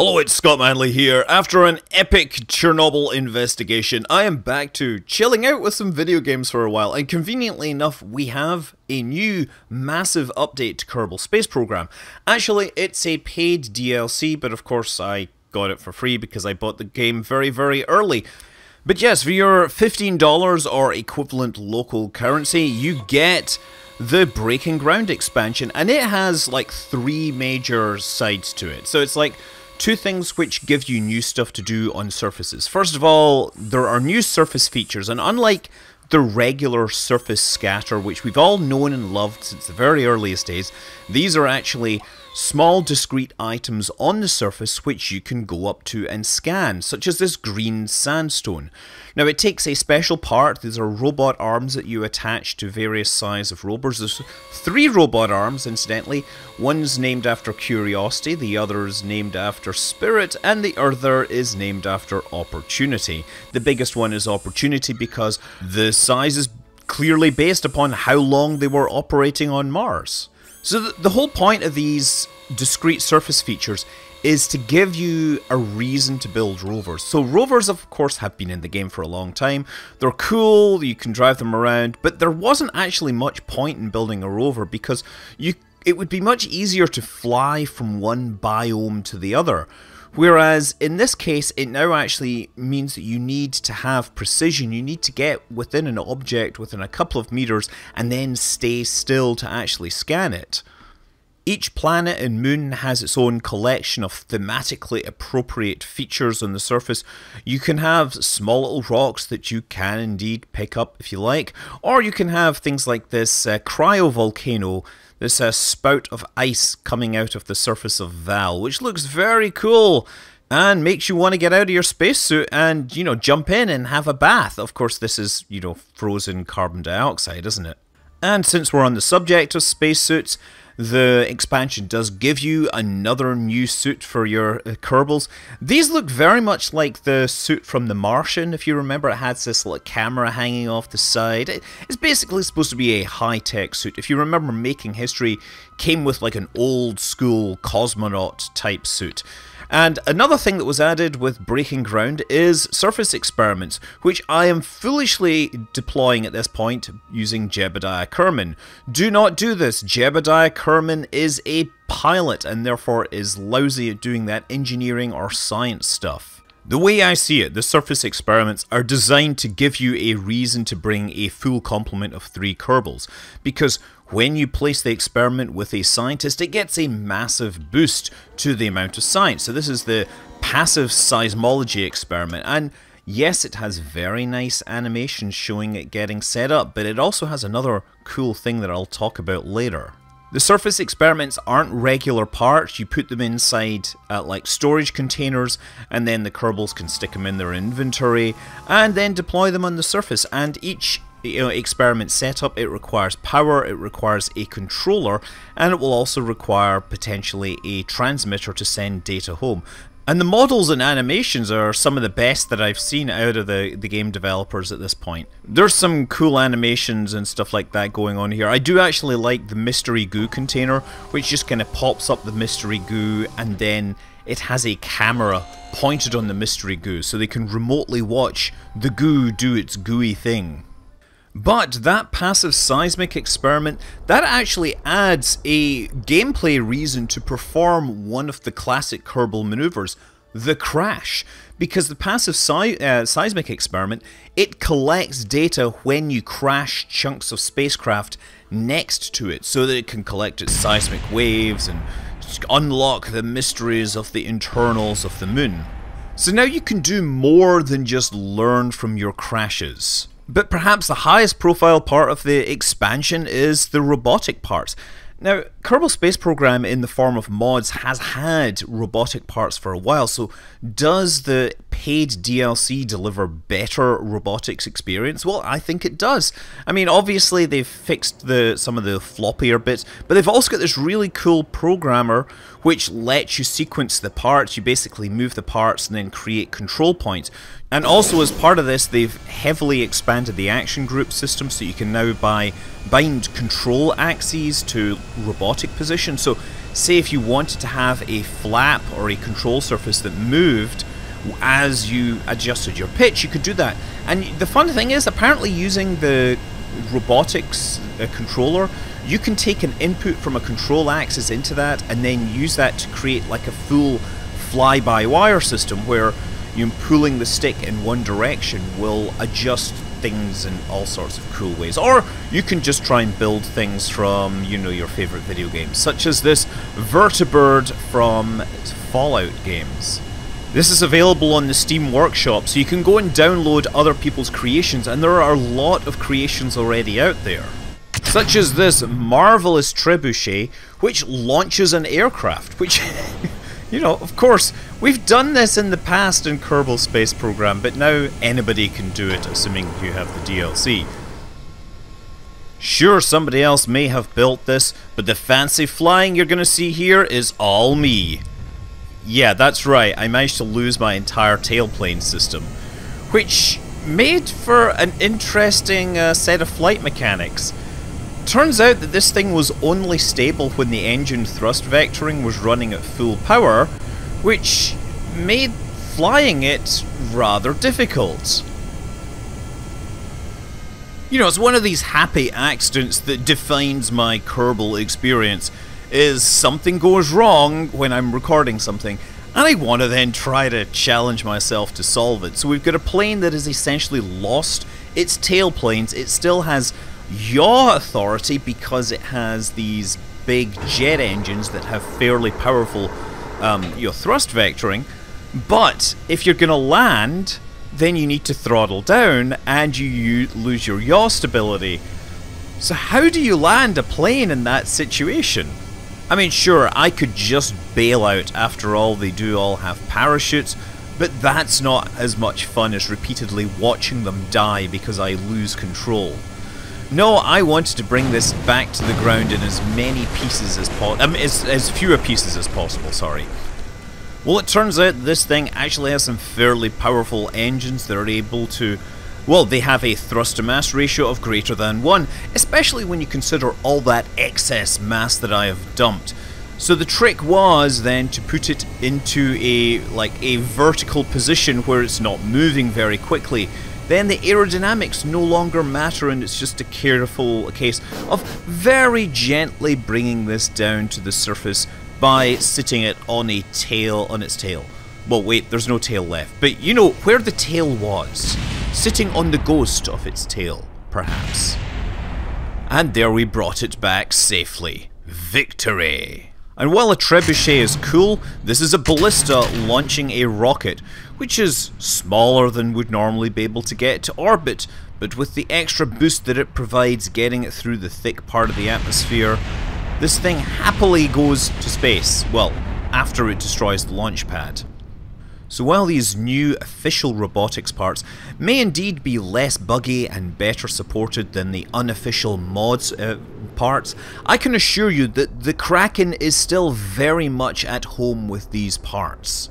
Hello, it's Scott Manley here. After an epic Chernobyl investigation, I am back to chilling out with some video games for a while, and conveniently enough, we have a new massive update to Kerbal Space Program. Actually, it's a paid DLC, but of course I got it for free because I bought the game very, very early. But yes, for your $15 or equivalent local currency, you get the Breaking Ground expansion, and it has like three major sides to it. So it's like two things which give you new stuff to do on surfaces. First of all, there are new surface features, and unlike the regular surface scatter, which we've all known and loved since the very earliest days, these are actually small discrete items on the surface which you can go up to and scan, such as this green sandstone. Now it takes a special part, these are robot arms that you attach to various size of rovers. There's three robot arms incidentally, one's named after Curiosity, the other is named after Spirit, and the other is named after Opportunity. The biggest one is Opportunity because the size is clearly based upon how long they were operating on Mars. So the, the whole point of these discrete surface features is to give you a reason to build rovers. So rovers of course have been in the game for a long time. They're cool, you can drive them around, but there wasn't actually much point in building a rover because you it would be much easier to fly from one biome to the other. Whereas in this case, it now actually means that you need to have precision. You need to get within an object within a couple of meters and then stay still to actually scan it. Each planet and moon has its own collection of thematically appropriate features on the surface. You can have small little rocks that you can indeed pick up if you like, or you can have things like this uh, cryovolcano this uh, spout of ice coming out of the surface of Vall, which looks very cool and makes you want to get out of your spacesuit and, you know, jump in and have a bath. Of course, this is, you know, frozen carbon dioxide, isn't it? And since we're on the subject of spacesuits, the expansion does give you another new suit for your uh, Kerbals. These look very much like the suit from The Martian, if you remember. It has this little camera hanging off the side. It's basically supposed to be a high-tech suit. If you remember, Making History came with like an old-school cosmonaut type suit. And another thing that was added with Breaking Ground is surface experiments, which I am foolishly deploying at this point using Jebediah Kerman. Do not do this. Jebediah Kerman is a pilot and therefore is lousy at doing that engineering or science stuff. The way I see it, the surface experiments are designed to give you a reason to bring a full complement of three Kerbals, because when you place the experiment with a scientist, it gets a massive boost to the amount of science. So this is the passive seismology experiment, and yes, it has very nice animations showing it getting set up, but it also has another cool thing that I'll talk about later. The surface experiments aren't regular parts, you put them inside uh, like storage containers and then the Kerbals can stick them in their inventory and then deploy them on the surface and each you know, experiment setup, it requires power, it requires a controller, and it will also require potentially a transmitter to send data home. And the models and animations are some of the best that I've seen out of the, the game developers at this point. There's some cool animations and stuff like that going on here. I do actually like the mystery goo container, which just kind of pops up the mystery goo and then it has a camera pointed on the mystery goo so they can remotely watch the goo do its gooey thing. But that passive seismic experiment, that actually adds a gameplay reason to perform one of the classic Kerbal maneuvers, the crash. Because the passive uh, seismic experiment, it collects data when you crash chunks of spacecraft next to it so that it can collect its seismic waves and unlock the mysteries of the internals of the moon. So now you can do more than just learn from your crashes. But perhaps the highest profile part of the expansion is the robotic parts. Now, Kerbal Space Program in the form of mods has had robotic parts for a while, so does the paid DLC deliver better robotics experience? Well, I think it does. I mean, obviously they've fixed the some of the floppier bits, but they've also got this really cool programmer which lets you sequence the parts. You basically move the parts and then create control points. And also, as part of this, they've heavily expanded the action group system, so you can now buy bind control axes to robotic positions. So, say if you wanted to have a flap or a control surface that moved as you adjusted your pitch, you could do that. And the fun thing is, apparently, using the robotics uh, controller, you can take an input from a control axis into that and then use that to create like a full fly-by-wire system where you pulling the stick in one direction will adjust things in all sorts of cool ways. Or you can just try and build things from, you know, your favorite video games, such as this Vertibird from Fallout games. This is available on the Steam Workshop, so you can go and download other people's creations, and there are a lot of creations already out there. Such as this marvellous trebuchet, which launches an aircraft, which You know, of course, we've done this in the past in Kerbal Space Program, but now anybody can do it, assuming you have the DLC. Sure, somebody else may have built this, but the fancy flying you're gonna see here is all me. Yeah, that's right, I managed to lose my entire tailplane system, which made for an interesting uh, set of flight mechanics. Turns out that this thing was only stable when the engine thrust vectoring was running at full power, which made flying it rather difficult. You know, it's one of these happy accidents that defines my Kerbal experience, is something goes wrong when I'm recording something, and I want to then try to challenge myself to solve it. So we've got a plane that has essentially lost its tailplanes, it still has yaw authority because it has these big jet engines that have fairly powerful um, your thrust vectoring. But if you're going to land, then you need to throttle down and you lose your yaw stability. So how do you land a plane in that situation? I mean, sure, I could just bail out. After all, they do all have parachutes, but that's not as much fun as repeatedly watching them die because I lose control. No, I wanted to bring this back to the ground in as many pieces as possible. Um, as, as fewer pieces as possible, sorry. Well, it turns out this thing actually has some fairly powerful engines that are able to... Well, they have a thrust to mass ratio of greater than 1, especially when you consider all that excess mass that I have dumped. So the trick was then to put it into a like a vertical position where it's not moving very quickly then the aerodynamics no longer matter and it's just a careful case of very gently bringing this down to the surface by sitting it on a tail on its tail. Well wait, there's no tail left, but you know where the tail was. Sitting on the ghost of its tail, perhaps. And there we brought it back safely. Victory! And while a trebuchet is cool, this is a ballista launching a rocket, which is smaller than would normally be able to get to orbit, but with the extra boost that it provides getting it through the thick part of the atmosphere, this thing happily goes to space, well, after it destroys the launch pad. So while these new official robotics parts may indeed be less buggy and better supported than the unofficial mods uh, parts, I can assure you that the Kraken is still very much at home with these parts.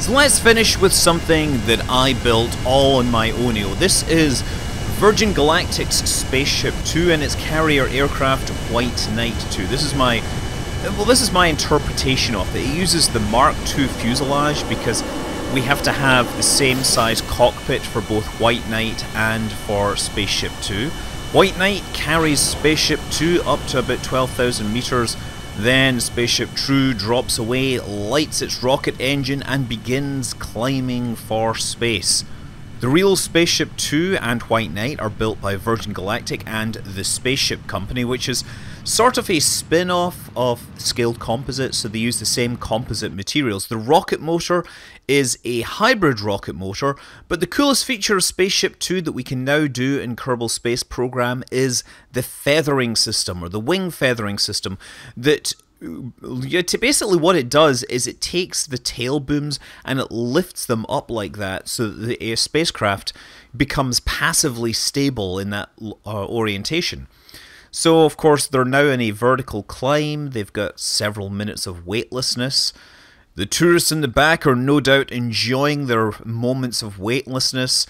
So let's finish with something that I built all on my own. This is Virgin Galactic's Spaceship 2 and its carrier aircraft White Knight 2. This is my well, this is my interpretation of it. It uses the Mark II fuselage because we have to have the same size cockpit for both White Knight and for Spaceship 2. White Knight carries Spaceship 2 up to about 12,000 meters, then Spaceship 2 drops away, lights its rocket engine and begins climbing for space. The real Spaceship 2 and White Knight are built by Virgin Galactic and the Spaceship Company, which is sort of a spin off of Scaled Composite, so they use the same composite materials. The rocket motor is a hybrid rocket motor, but the coolest feature of Spaceship 2 that we can now do in Kerbal Space Program is the feathering system, or the wing feathering system, that basically what it does is it takes the tail booms and it lifts them up like that so that the spacecraft becomes passively stable in that uh, orientation. So of course they're now in a vertical climb, they've got several minutes of weightlessness, The tourists in the back are no doubt enjoying their moments of weightlessness.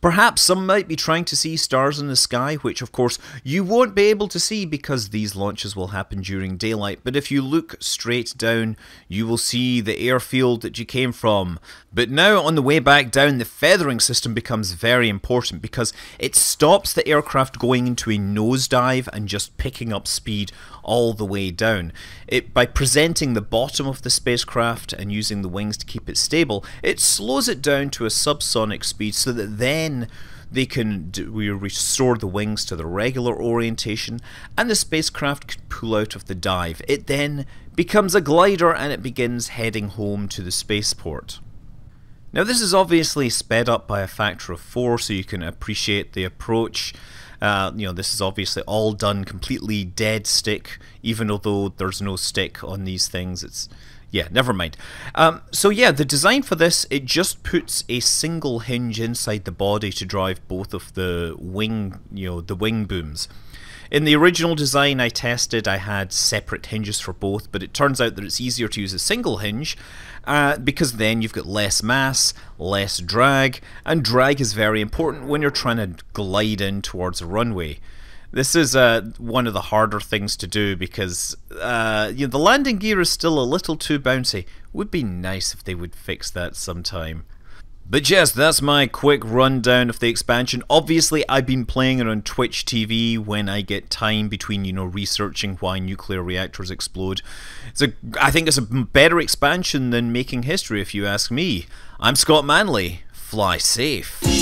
Perhaps some might be trying to see stars in the sky, which of course you won't be able to see because these launches will happen during daylight. But if you look straight down, you will see the airfield that you came from. But now on the way back down, the feathering system becomes very important because it stops the aircraft going into a nosedive and just picking up speed all the way down. It by presenting the bottom of the spacecraft and using the wings to keep it stable, it slows it down to a subsonic speed so that then they can we restore the wings to the regular orientation and the spacecraft could pull out of the dive. It then becomes a glider and it begins heading home to the spaceport. Now this is obviously sped up by a factor of four so you can appreciate the approach. Uh, you know, this is obviously all done completely dead stick, even although there's no stick on these things. It's yeah, never mind. Um, so yeah, the design for this, it just puts a single hinge inside the body to drive both of the wing, you know, the wing booms. In the original design I tested, I had separate hinges for both, but it turns out that it's easier to use a single hinge uh, because then you've got less mass, less drag, and drag is very important when you're trying to glide in towards a runway. This is uh, one of the harder things to do because uh, you know, the landing gear is still a little too bouncy. Would be nice if they would fix that sometime. But yes, that's my quick rundown of the expansion. Obviously, I've been playing it on Twitch TV when I get time between, you know, researching why nuclear reactors explode. It's a, I think it's a better expansion than making history, if you ask me. I'm Scott Manley. Fly safe.